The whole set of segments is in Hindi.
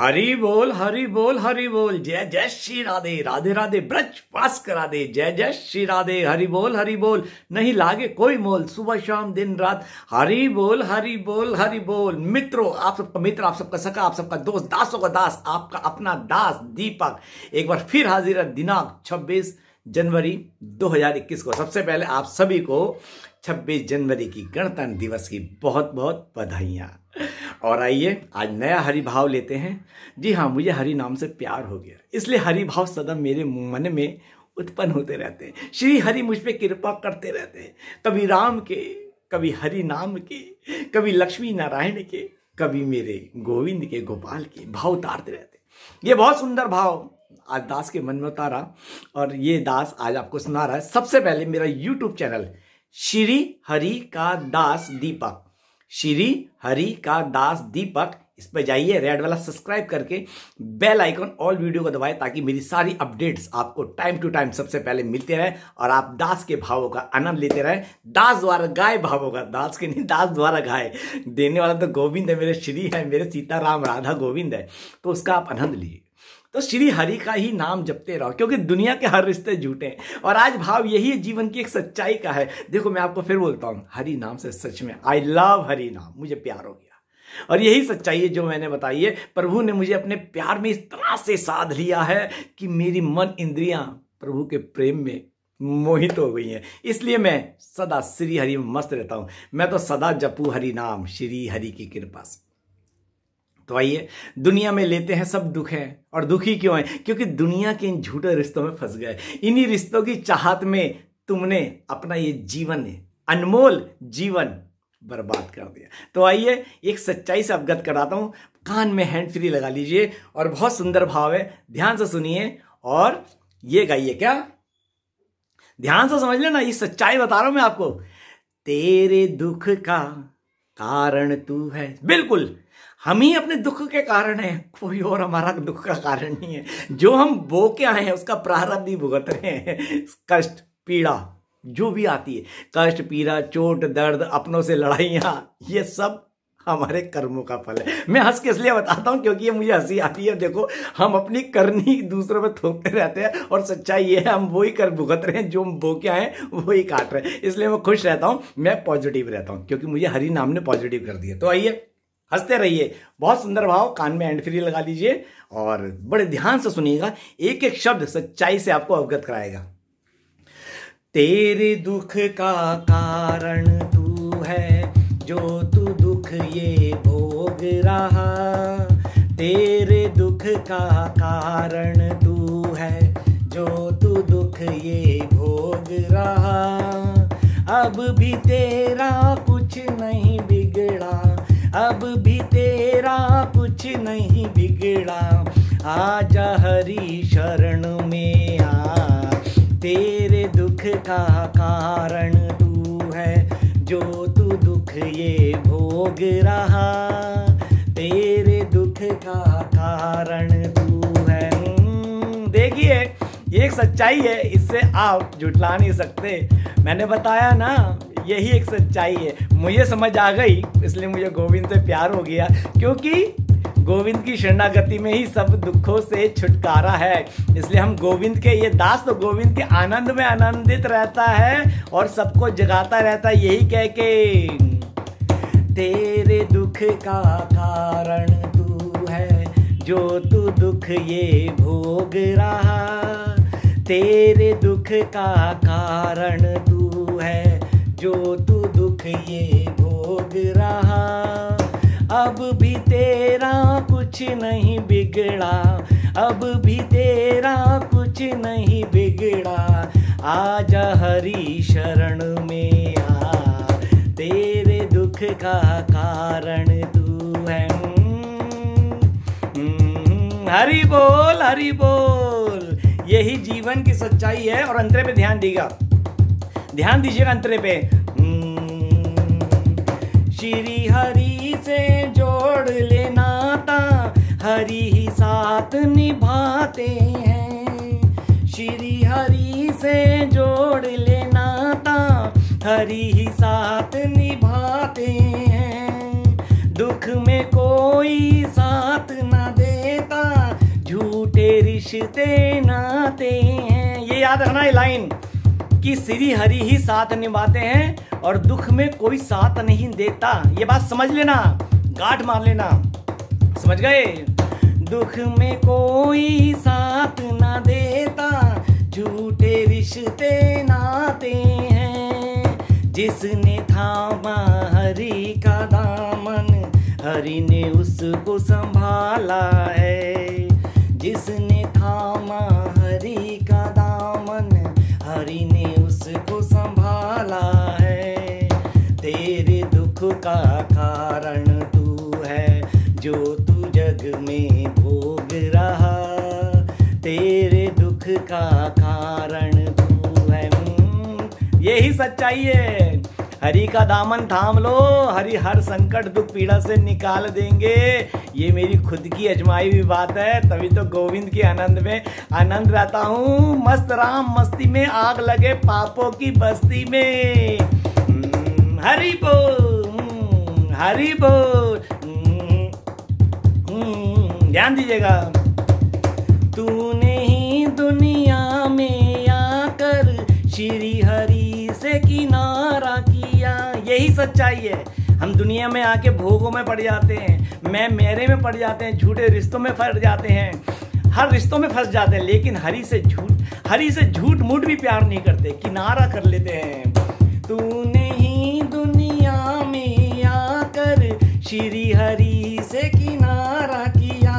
हरि बोल हरि बोल हरि बोल। जय जय श्री राधे राधे राधे, ब्रज पास करा दे। जय जय श्री राधे, हरि बोल हरि बोल। नहीं लागे कोई मोल, सुबह शाम, दिन रात। हरि बोल हरि बोल हरि बोल। मित्रों, आप सबका मित्र, आप सबका सका आप सबका दोस्त, दासों का दास, आपका अपना दास, दीपक। एक बार फिर हाजिर है दिनांक 26 जनवरी 2021 को। सबसे पहले आप सभी को 26 जनवरी की गणतंत्र दिवस की बहुत बहुत बधाइयाँ। और आइए, आज नया हरि भाव लेते हैं। जी हाँ मुझे हरि नाम से प्यार हो गया। इसलिए हरि भाव सदा मेरे मन में उत्पन्न होते रहते हैं। श्री हरि मुझ पर कृपा करते रहते हैं। कभी राम के, कभी हरि नाम के, कभी लक्ष्मी नारायण के, कभी मेरे गोविंद के, गोपाल के भाव उतारते रहते ये बहुत सुंदर भाव आज दास के मन में उतारा और ये दास आज आपको सुना रहा है। सबसे पहले मेरा यूट्यूब चैनल, श्री हरि का दास दीपक। श्री हरि का दास दीपक। इस पर जाइए, रेड वाला सब्सक्राइब करके बेल आइकन ऑल वीडियो को दबाएँ ताकि मेरी सारी अपडेट्स आपको टाइम टू टाइम सबसे पहले मिलते रहे और आप दास के भावों का आनंद लेते रहे। दास द्वारा गाय भावों का, दास के नहीं, दास द्वारा गाय देने वाला तो गोविंद है, मेरे श्री है, मेरे सीताराम, राधा गोविंद है। तो उसका आप आनंद लीजिए। तो श्री हरि का ही नाम जपते रहो, क्योंकि दुनिया के हर रिश्ते झूठे हैं। और आज भाव यही जीवन की एक सच्चाई का है। देखो, मैं आपको फिर बोलता हूँ, हरि नाम से सच में आई लव हरि नाम, मुझे प्यार हो गया। और यही सच्चाई है जो मैंने बताई है, प्रभु ने मुझे अपने प्यार में इस तरह से साध लिया है कि मेरी मन इंद्रियाँ प्रभु के प्रेम में मोहित हो गई हैं। इसलिए मैं सदा श्री हरि में मस्त रहता हूँ। मैं तो सदा जपू हरि नाम, श्री हरि की कृपा से। तो आइए, दुनिया में लेते हैं सब दुख है, और दुखी क्यों है? क्योंकि दुनिया के इन झूठे रिश्तों में फंस गए। इन्हीं रिश्तों की चाहत में तुमने अपना ये जीवन, अनमोल जीवन बर्बाद कर दिया। तो आइए, एक सच्चाई से अवगत कराता हूँ। कान में हैंड फ्री लगा लीजिए, और बहुत सुंदर भाव है। ध्यान से सुनिए, और ये गाइए क्या? ध्यान से समझ लेना, ये सच्चाई बता रहा हूँ मैं आपको। तेरे दुख का कारण तू है। बिल्कुल हम ही अपने दुख के कारण हैं। कोई और हमारा दुख का कारण नहीं है। जो हम बो के आए हैं, उसका प्रारब्ध ही भुगत रहे हैं। कष्ट, पीड़ा, जो भी आती है। कष्ट, पीड़ा, चोट, दर्द, अपनों से लड़ाइयाँ, ये सब हमारे कर्मों का फल है। मैं हंस के इसलिए बताता हूँ क्योंकि ये मुझे हँसी आती है। देखो, हम अपनी करनी दूसरों में थोपते रहते हैं और सच्चाई ये है, हम वही कर भुगत रहे हैं। जो हम बो के आए वही काट रहे हैं। इसलिए मैं खुश रहता हूँ, मैं पॉजिटिव रहता हूँ क्योंकि मुझे हरी नाम ने पॉजिटिव कर दिया। तो आइए हँसते रहिए। बहुत सुंदर भाव, कान में एंड फ्री लगा लीजिए और बड़े ध्यान से सुनिएगा। एक एक शब्द सच्चाई से आपको अवगत कराएगा। तेरे दुख का कारण तू है, जो तू दुख ये भोग रहा। तेरे दुख का कारण तू है, जो तू दुख ये भोग रहा। अब भी तेरा कुछ नहीं बिगड़ा, अब कुछ नहीं बिगड़ा। आजा हरी शरण में आ। तेरे दुख का कारण तू है जो तू दुख ये भोग रहा। तेरे दुख का कारण तू है। हम्म, देखिए ये एक सच्चाई है इससे आप जुटला नहीं सकते। मैंने बताया ना यही एक सच्चाई है। मुझे समझ आ गई इसलिए मुझे गोविंद से प्यार हो गया क्योंकि गोविंद की शरणागति में ही सब दुखों से छुटकारा है। इसलिए हम गोविंद के ये दास तो गोविंद के आनंद में आनंदित रहता है और सबको जगाता रहता है, यही कह के। तेरे दुख का कारण तू है, जो तू दुख ये भोग रहा। तेरे दुख का कारण तू है, जो तू दुख ये अब भी तेरा कुछ नहीं बिगड़ा, अब भी तेरा कुछ नहीं बिगड़ा। आजा हरी शरण में आ, तेरे दुख का कारण तू है। हरी बोल हरी बोल। यही जीवन की सच्चाई है और अंतरे पे ध्यान दीजिएगा। ध्यान दीजिएगा अंतरे पे। श्री हरि से जोड़ लेना था हरि ही साथ निभाते हैं। श्री हरि से जोड़ लेना था हरि ही साथ निभाते हैं। दुख में कोई साथ ना देता, झूठे रिश्ते नाते हैं। ये याद रखना ये लाइन कि श्री हरि ही साथ निभाते हैं और दुख में कोई साथ नहीं देता। ये बात समझ लेना, गाठ मार लेना। समझ गए? दुख में कोई साथ ना देता, झूठे रिश्ते नाते हैं। जिसने थामा हरि का दामन, हरि ने उसको संभाला है। कारण तू है जो तू जग में भोग रहा। तेरे दुख का कारण तू है हम्म, यही सच्चाई है। हरि का दामन थाम लो हरि हर संकट दुख पीड़ा से निकाल देंगे। ये मेरी खुद की अजमाई हुई बात है तभी तो गोविंद के आनंद में आनंद रहता हूँ। मस्त राम मस्ती में आग लगे पापों की बस्ती में। हम्म, हरि बोल। हरि बोल। हम्म, हम्म, ध्यान दीजिएगा। तूने ही दुनिया में आकर श्री हरि से किनारा किया। यही सच्चाई है। हम दुनिया में आके भोगों में पड़ जाते हैं। मैं मेरे में पड़ जाते हैं झूठे रिश्तों में फंस जाते हैं। हर रिश्तों में फंस जाते हैं लेकिन हरी से झूठ हरी से झूठ मूठ भी प्यार नहीं करते किनारा कर लेते हैं। तूने ही आकर श्री हरि से किनारा किया।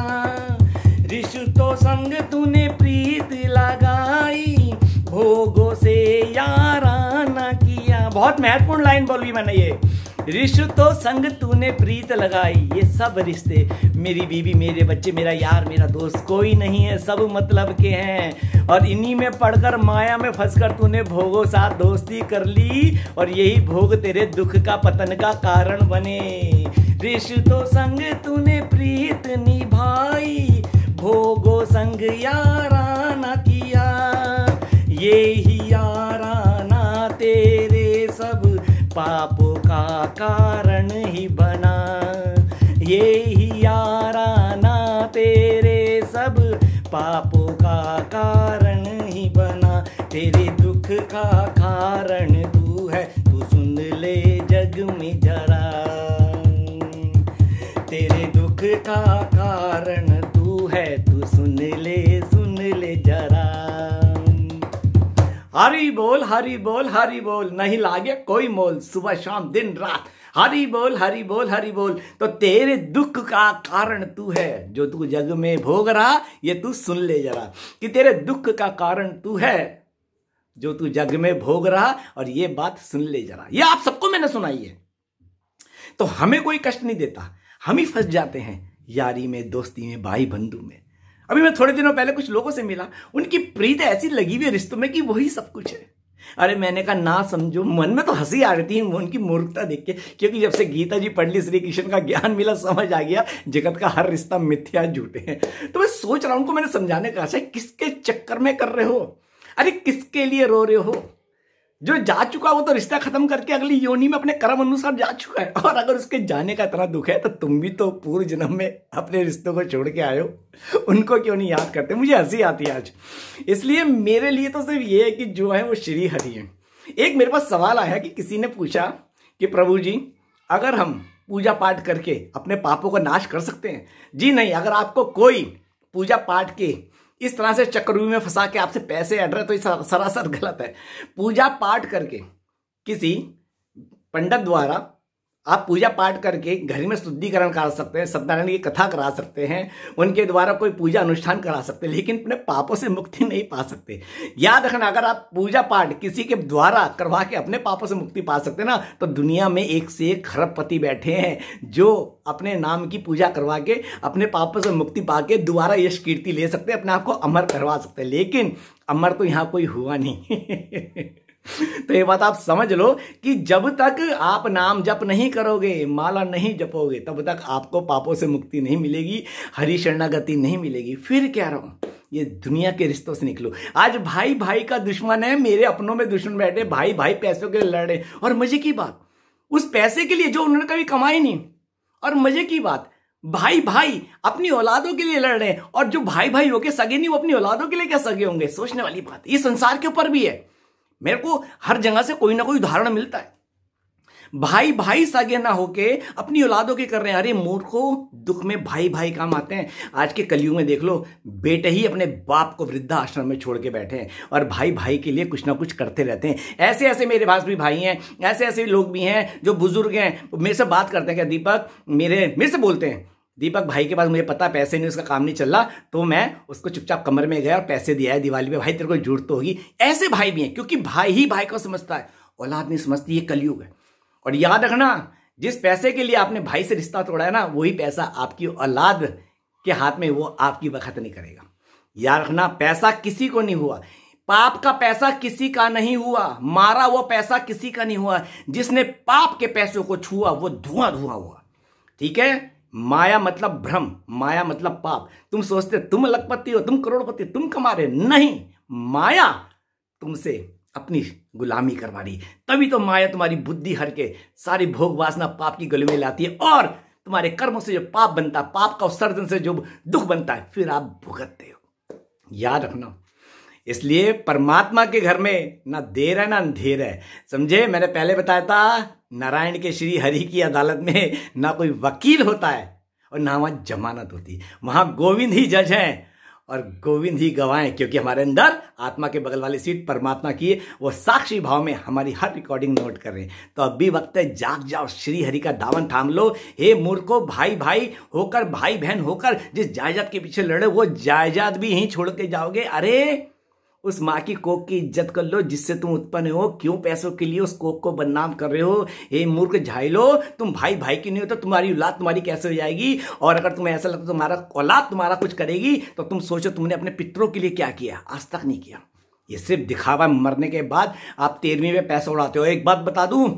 रिश्तों संग तूने प्रीत लगाई, भोगों से यारा ना किया। बहुत महत्वपूर्ण लाइन बोली मैंने ये। रिश्तों संग तूने प्रीत लगाई, ये सब रिश्ते। मेरी बीवी, मेरे बच्चे, मेरा यार, मेरा दोस्त, कोई नहीं है, सब मतलब के हैं। और इन्हीं में पढ़कर, माया में फंसकर तूने भोगों साथ दोस्ती कर ली, और यही भोग तेरे दुख का, पतन का कारण बने। रिश्तों संग तूने प्रीत निभाई, भोगो संग याराना किया। ये ही याराना तेरे सब पापों कारण ही बना। ये ही याराना तेरे सब। पापों का कारण ही बना। तेरे दुख का कारण तू है। तू सुन ले जग में जरा। तेरे दुख का कारण तू है। तू सुन ले हरी बोल हरी बोल हरी बोल। नहीं लागे कोई मोल सुबह शाम दिन रात। हरी बोल हरी बोल हरी बोल। तो तेरे दुख का कारण तू है, जो तू जग में भोग रहा, ये तू सुन ले जरा। कि तेरे दुख का कारण तू है, जो तू जग में भोग रहा, और ये बात सुन ले जरा। ये आप सबको मैंने सुनाई है। तो हमें कोई कष्ट नहीं देता। हम ही फंस जाते हैं, यारी में, दोस्ती में, भाई बंधु में। अभी मैं थोड़े दिनों पहले कुछ लोगों से मिला, उनकी प्रीत ऐसी लगी हुई रिश्तों में कि वही सब कुछ है। अरे मैंने कहा, ना समझो, मन में तो हँसी आ रही थी उनकी मूर्खता देख के, क्योंकि जब से गीता जी पढ़ ली श्री कृष्ण का ज्ञान मिला, समझ आ गया, जगत का हर रिश्ता मिथ्या झूठे हैं। तो मैं सोच रहा हूँ उनको मैंने समझाने का आशा किसके चक्कर में कर रहे हो? अरे किसके लिए रो रहे हो? जो जा चुका वो तो रिश्ता खत्म करके अगली योनि में अपने कर्म अनुसार जा चुका है। और अगर उसके जाने का इतना दुख है तो तुम भी तो पूर्व जन्म में अपने रिश्तों को छोड़ के आयो उनको क्यों नहीं याद करते? मुझे हँसी आती है आज। इसलिए मेरे लिए तो सिर्फ़ ये है कि जो है वो श्री हरि है। एक मेरे पास सवाल आया कि किसी ने पूछा कि प्रभु जी, अगर हम पूजा पाठ करके अपने पापों का नाश कर सकते हैं? जी नहीं, अगर आपको कोई पूजा पाठ के इस तरह से चक्रव्यूह में फंसा के आपसे पैसे अड़ रहे तो ये सरासर गलत है। पूजा पाठ करके किसी पंडित द्वारा आप पूजा पाठ करके घर में शुद्धिकरण करा सकते हैं, सत्यनारायण की कथा करा सकते हैं, उनके द्वारा कोई पूजा अनुष्ठान करा सकते हैं, लेकिन अपने पापों से मुक्ति नहीं पा सकते। याद रखना, अगर आप पूजा पाठ किसी के द्वारा करवा के अपने पापों से मुक्ति पा सकते ना तो दुनिया में एक से एक खरबपति बैठे हैं, जो अपने नाम की पूजा करवा के, अपने पापों से मुक्ति पा के दोबारा यश कीर्ति ले सकते हैं, अपने आप को अमर करवा सकते हैं। लेकिन अमर तो यहाँ कोई हुआ नहीं। तो ये बात आप समझ लो कि जब तक आप नाम जप नहीं करोगे, माला नहीं जपोगे, तब तक आपको पापों से मुक्ति नहीं मिलेगी, हरी शरणागति नहीं मिलेगी। फिर क्या रहो? ये दुनिया के रिश्तों से निकलो। आज भाई भाई का दुश्मन है, मेरे अपनों में दुश्मन बैठे भाई भाई पैसों के लिए लड़े और मज़े की बात, उस पैसे के लिए जो उन्होंने कभी कमाई नहीं। और मज़े की बात भाई भाई अपनी औलादों के लिए लड़ रहे हैं। और जो भाई भाई होके सगे नहीं, वो अपनी औलादों के लिए क्या सगे होंगे? सोचने वाली बात। ये संसार के ऊपर भी है। मेरे को हर जगह से कोई ना कोई उदाहरण मिलता है। भाई भाई सागे ना होके अपनी औलादों के कर रहे हैं। अरे मूर्खो, दुख में भाई भाई काम आते हैं। आज के कलयुग में देख लो, बेटे ही अपने बाप को वृद्धा आश्रम में छोड़ के बैठे हैं और भाई भाई के लिए कुछ ना कुछ करते रहते हैं। ऐसे ऐसे मेरे पास भी भाई हैं, ऐसे ऐसे लोग भी हैं जो बुज़ुर्ग हैं। मेरे से बात करते हैं क्या, दीपक? मेरे मेरे से बोलते हैं। दीपक भाई के पास मुझे पता, पैसे नहीं, उसका काम नहीं चल रहा तो मैं उसको चुपचाप कमर में गया और पैसे दिया है दिवाली पे। भाई, तेरे को ज़रूरत तो होगी। ऐसे भाई भी हैं, क्योंकि भाई ही भाई को समझता है। औलाद नहीं समझती, ये कलयुग है। और याद रखना, जिस पैसे के लिए आपने भाई से रिश्ता तोड़ा है ना, वही पैसा आपकी औलाद के हाथ में, वो आपकी वक्त नहीं करेगा। याद रखना, पैसा किसी को नहीं हुआ। पाप का पैसा किसी का नहीं हुआ। मारा वो पैसा किसी का नहीं हुआ। जिसने पाप के पैसों को छुआ, वो धुआँ धुआँ हुआ। ठीक है? माया मतलब भ्रम, माया मतलब पाप। तुम सोचते, तुम लखपति हो, तुम करोड़पति, तुम कमा रहे नहीं, माया तुमसे अपनी गुलामी करवा रही तभी तो माया तुम्हारी बुद्धि हर के सारी भोग वासना पाप की गली में लाती है और तुम्हारे कर्मों से जो पाप बनता है, पाप का उत्सर्जन से जो दुख बनता है, फिर आप भुगतते हो। याद रखना इसलिए परमात्मा के घर में ना देर है, ना अंधेर है। समझे? मैंने पहले बताया था, नारायण के श्री हरि की अदालत में ना कोई वकील होता है और ना वहाँ जमानत होती। वहाँ गोविंद ही जज है और गोविंद ही गवाएँ क्योंकि हमारे अंदर आत्मा के बगल वाली सीट परमात्मा की है, वो साक्षी भाव में हमारी हर रिकॉर्डिंग नोट कर रहे हैं। तो अभी वक्त है, जाग जाओ, श्री हरि का दामन थाम लो। हे मूर्खो, भाई भाई, होकर भाई बहन होकर, जिस जायदाद के पीछे लड़े, वो जायदाद भी यहीं छोड़ के जाओगे। अरे उस माँ की कोक की इज़्ज़त कर लो, जिससे तुम उत्पन्न हो। क्यों पैसों के लिए उस कोक को बदनाम कर रहे हो? ये मूर्ख झाइलो, तुम भाई भाई की नहीं हो तो तुम्हारी औलाद तुम्हारी कैसे हो जाएगी? और अगर तुम्हें ऐसा लगता तुम्हारा, औलाद तुम्हारा कुछ करेगी तो तुम सोचो तुमने अपने पितरों के लिए क्या किया? आज तक नहीं किया। ये सिर्फ़ दिखावा मरने के बाद आप तेरहवीं में पैसा उड़ाते हो। एक बात बता दूँ,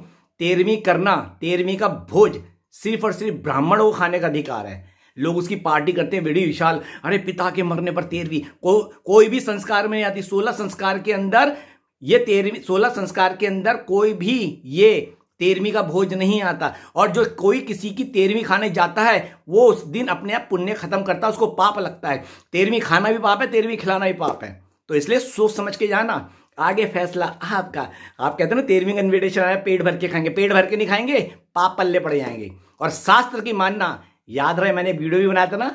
तेरहवीं करना, तेरहवीं का भोज सिर्फ़ और सिर्फ़ ब्राह्मणों को खाने का अधिकार है। लोग उसकी पार्टी करते हैं बड़ी विशाल। अरे पिता के मरने पर तेरहवीं। को, कोई भी संस्कार में आती सोलह संस्कार के अंदर ये तेरहवीं सोलह संस्कार के अंदर कोई भी ये तेरहवीं का भोज नहीं आता। और जो कोई किसी की तेरहवीं खाने जाता है वो उस दिन अपने आप पुण्य खत्म करता है उसको पाप लगता है। तेरहवीं खाना भी पाप है तेरहवीं खिलाना भी पाप है। तो इसलिए सोच समझ के जाना। आगे फैसला आपका। आप कहते हैं ना तेरहवीं का इन्विटेशन आया पेट भर के खाएँगे। पेट भर के नहीं खाएँगे पाप पल्ले पड़ जाएँगे। और शास्त्र की मानना याद रहे, मैंने वीडियो भी बनाया था ना,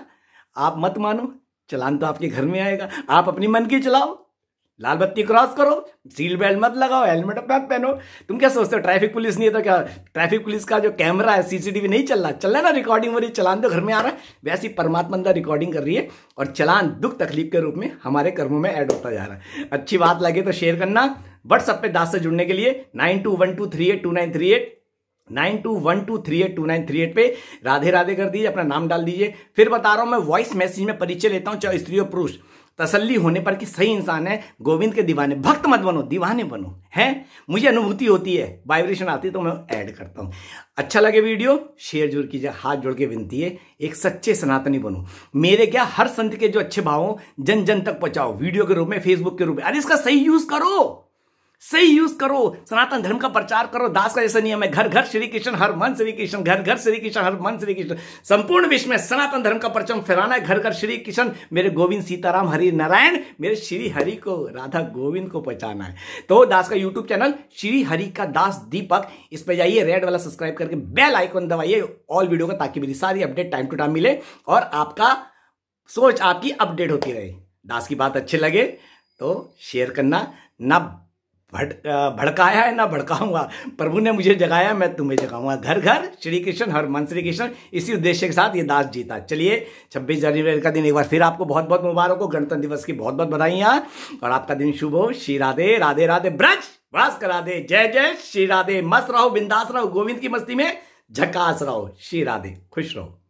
आप मत मानो, चलान तो आपके घर में आएगा, आप अपनी मन की चलाओ, लाल बत्ती क्रॉस करो, सील बेल्ट मत लगाओ, हेलमेट मत पहनो, तुम क्या सोचते हो, ट्रैफ़िक पुलिस नहीं है तो क्या, ट्रैफ़िक पुलिस का जो कैमरा है, सीसीटीवी नहीं चल रहा? चल रहा है ना रिकॉर्डिंग रही चलान तो घर में आ रहा है, वैसी परमात्मा अंदर रिकॉर्डिंग कर रही है, और चलान दुख तकलीफ़ के रूप में हमारे कर्मों में ऐड होता जा रहा है। अच्छी बात लगे तो शेयर करना व्हाट्सएप पे दास से जुड़ने के लिए nine two one two three eight two nine three eight nine two one two three eight two nine three eight पे राधे राधे कर दीजिए, अपना नाम डाल दीजिए। फिर बता रहा हूँ, मैं वॉइस मैसेज में परिचय लेता हूँ, चाहे स्त्री और पुरुष। तसल्ली होने पर कि सही इंसान है, गोविंद के दीवाने। भक्त मत बनो, दीवाने बनो, है? मुझे अनुभूति होती है वाइब्रेशन आती है तो मैं ऐड करता हूँ। अच्छा लगे वीडियो शेयर ज़रूर कीजिए, हाथ जोड़ के विनती है, एक सच्चे सनातनी बनो। मेरे क्या हर संत के जो अच्छे भावों जन जन तक पहुंचाओ वीडियो के रूप में फेसबुक के रूप में। अरे इसका सही यूज़ करो! सही यूज़ करो, सनातन धर्म का प्रचार करो, दास का जैसा नियम है, घर घर श्री कृष्ण, हर मन श्री कृष्ण, घर घर श्री कृष्ण, हर मन श्री कृष्ण। संपूर्ण विश्व में सनातन धर्म का परचम फैलाना है, घर घर श्री कृष्ण, मेरे गोविंद सीताराम हरि नारायण, मेरे श्री हरि को, राधा गोविंद को पहचाना है। तो दास का यूट्यूब चैनल श्री हरि का दास दीपक, इस पर जाइए रेड वाला सब्सक्राइब करके बेल आइकन दबाइए ऑल वीडियो का, ताकि मेरी सारी अपडेट टाइम टू टाइम मिले, और आपका सोच आपकी अपडेट होती रहे। दास की बात अच्छी लगे तो शेयर करना ना भड़काया है, ना भड़काऊँगा। प्रभु ने मुझे जगाया, मैं तुम्हें जगाऊँगा। घर घर, श्री कृष्ण हर मन श्री कृष्ण, इसी उद्देश्य के साथ ये दास जीता। चलिए, छब्बीस जनवरी का दिन एक बार फिर आपको बहुत बहुत मुबारक हो गणतंत्र दिवस की बहुत बहुत बधाइयाँ और आपका दिन शुभ हो। श्री राधे राधे राधे, ब्रज! वास करा दे जय जय! श्री राधे, मस्त रहो, बिंदास रहो, गोविंद की मस्ती में झकास रहो। श्री राधे, खुश रहो।